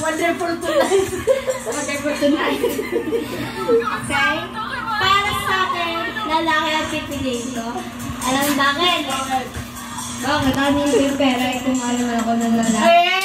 Wonderful tonight. Wonderful tonight. okay? Para sa akin, lalaki ang pipiliin ko. Alam bakit? Bakit? Bakit? Ano yung pera? Ito nga naman ako ng lalaki.